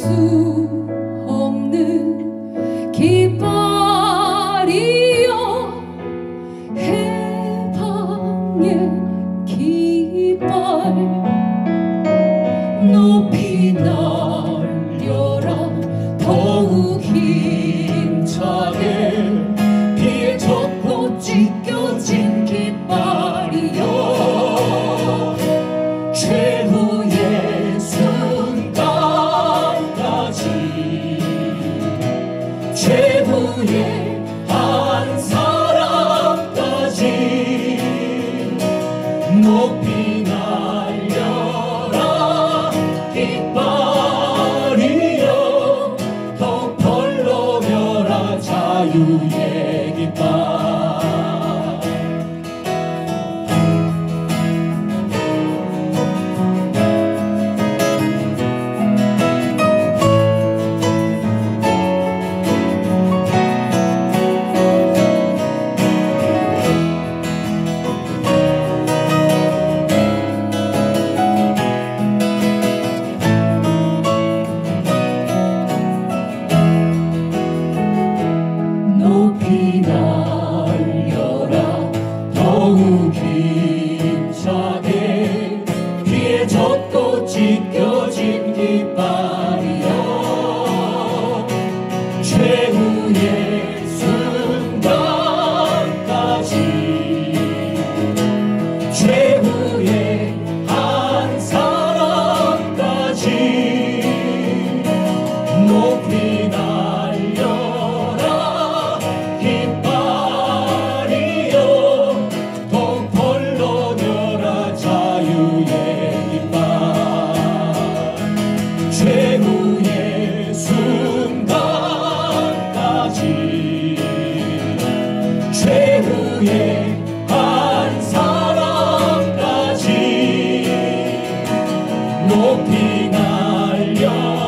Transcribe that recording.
수 없는 깃발이여 해방의 깃발. 자유의 깃발. 높이 날려